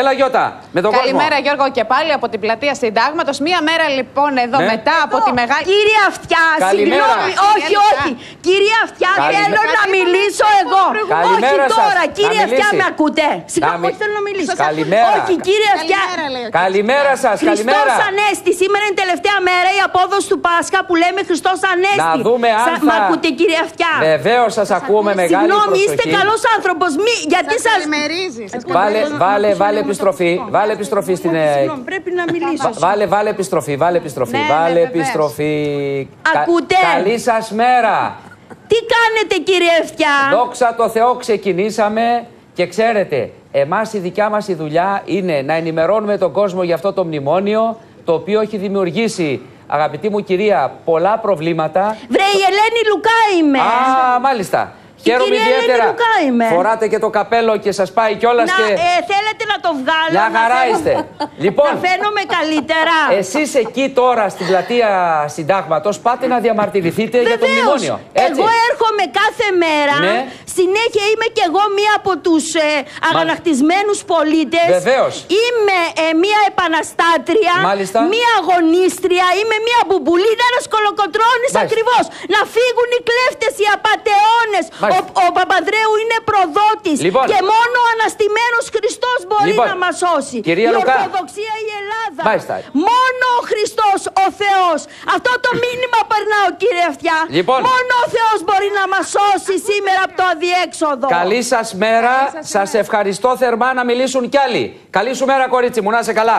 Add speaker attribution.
Speaker 1: Έλα, Γιώτα, με τον
Speaker 2: Καλημέρα,
Speaker 1: κόσμο.
Speaker 2: Γιώργο, και πάλι από την πλατεία Συντάγματος. Μία μέρα λοιπόν εδώ
Speaker 1: Ναι.
Speaker 2: μετά από τη μεγάλη.
Speaker 3: Κύριε Αυτιά,
Speaker 1: Καλημέρα.
Speaker 3: συγγνώμη, όχι,
Speaker 2: Κύριε
Speaker 3: όχι. Κύριε Αυτιά,
Speaker 1: Καλημέρα.
Speaker 3: θέλω να
Speaker 2: Καλημέρα.
Speaker 3: μιλήσω εγώ.
Speaker 1: Καλημέρα
Speaker 3: όχι
Speaker 1: σας.
Speaker 3: τώρα,
Speaker 1: Να
Speaker 3: κύριε Αυτιά,
Speaker 1: μιλήσει.
Speaker 3: με ακούτε; Συγγνώμη,
Speaker 1: μι-
Speaker 3: όχι, θέλω να μιλήσω.
Speaker 1: Καλημέρα.
Speaker 3: Όχι, κύριε Αυτιά.
Speaker 2: Καλημέρα, λέει ο κύριος.
Speaker 1: Καλημέρα σας,
Speaker 3: Χριστός
Speaker 1: καλημέρα.
Speaker 3: Ανέστη. Σήμερα είναι η τελευταία μέρα η απόδοση του Πάσχα που λέμε Χριστός Ανέστη.
Speaker 1: Να δούμε αν
Speaker 3: Σα-
Speaker 1: θα-
Speaker 3: Μ' ακούτε, κύριε Αυτιά;
Speaker 1: Βεβαίως σας ακούμε μεγάλη
Speaker 3: Συγγνώμη, είστε
Speaker 1: προσοχή.
Speaker 3: καλός άνθρωπος. Γιατί
Speaker 2: Σας
Speaker 3: σα.
Speaker 2: καλημερίζεις. σας
Speaker 1: Βάλε,
Speaker 2: καλημερίζεις.
Speaker 1: βάλε, βάλε επιστροφή. Βάλε επιστροφή στην. ε,
Speaker 3: Συγγνώμη, πρέπει να μιλήσω.
Speaker 1: βα- Βάλε, βάλε επιστροφή, βάλε επιστροφή,
Speaker 2: Ναι, ναι,
Speaker 1: βάλε
Speaker 2: βεβαίως.
Speaker 1: επιστροφή. Κα-
Speaker 3: Ακούτε;
Speaker 1: Καλή σας μέρα.
Speaker 3: Τι κάνετε, κύριε Αυτιά.
Speaker 1: Δόξα τω Θεώ ξεκινήσαμε και ξέρετε, εμάς η δικιά μας η δουλειά είναι να ενημερώνουμε τον κόσμο για αυτό το μνημόνιο το οποίο έχει δημιουργήσει, αγαπητή μου κυρία, πολλά προβλήματα.
Speaker 3: Βρε, η Ελένη Λουκά είμαι.
Speaker 1: Α, μάλιστα.
Speaker 3: Η
Speaker 1: Χαίρομαι
Speaker 3: κυρία Ελένη
Speaker 1: ιδιαίτερα.
Speaker 3: Λουκά είμαι.
Speaker 1: Φοράτε και το καπέλο και σας πάει κιόλας
Speaker 3: Να,
Speaker 1: και...
Speaker 3: ε, θέλετε να το βγάλω.
Speaker 1: Μια
Speaker 3: να
Speaker 1: χαρά
Speaker 3: φαίνω-
Speaker 1: είστε. Λοιπόν,
Speaker 3: Να φαίνομαι καλύτερα.
Speaker 1: εσείς εκεί τώρα στην πλατεία συντάγματος πάτε να διαμαρτυρηθείτε για το
Speaker 3: Βεβαίως.
Speaker 1: μνημόνιο. Έτσι.
Speaker 3: Εγώ έρχομαι κάθε μέρα.
Speaker 1: Ναι.
Speaker 3: Συνέχεια είμαι κι εγώ μία από τους ε, αγανακτισμένους πολίτες.
Speaker 1: Βεβαίως.
Speaker 3: Είμαι ε, μία επαναστάτρια.
Speaker 1: Μάλιστα.
Speaker 3: Μία αγωνίστρια. Είμαι μία μπουμπουλίνα, ένας κολοκοτρώνης
Speaker 1: Μάλιστα.
Speaker 3: ακριβώς. Να φύγουν οι κλέφτες, οι απατεώνες. Ο,
Speaker 1: Μάλιστα.
Speaker 3: ο Παπανδρέου είναι προδότης.
Speaker 1: Λοιπόν.
Speaker 3: Και μόνο ο αναστημένος Χριστός μπορεί
Speaker 1: Λοιπόν.
Speaker 3: να μας σώσει.
Speaker 1: Κυρία
Speaker 3: η
Speaker 1: Λουκά.
Speaker 3: Ορθοδοξία η Ελλάδα.
Speaker 1: Μάλιστα.
Speaker 3: Μόνο ο Χριστός, ο Θεός. Αυτό το μήνυμα περνάω κύριε Αυτιά.
Speaker 1: Λοιπόν.
Speaker 3: Μόνο ο Θεός μπορεί να μας σώσει σήμερα από το αδιέξοδο.
Speaker 1: Καλή σας μέρα.
Speaker 2: σας
Speaker 1: Σας ευχαριστώ θερμά να μιλήσουν κι άλλοι. Καλή σου μέρα κορίτσι μου, να είσαι καλά.